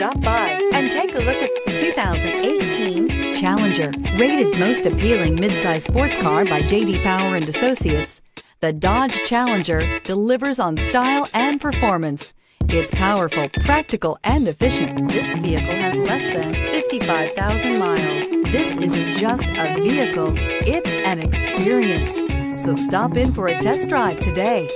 Stop by and take a look at the 2018 Challenger. Rated most appealing midsize sports car by J.D. Power and Associates, the Dodge Challenger delivers on style and performance. It's powerful, practical, and efficient. This vehicle has less than 55,000 miles. This isn't just a vehicle, it's an experience. So stop in for a test drive today.